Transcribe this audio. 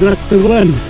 that's the one.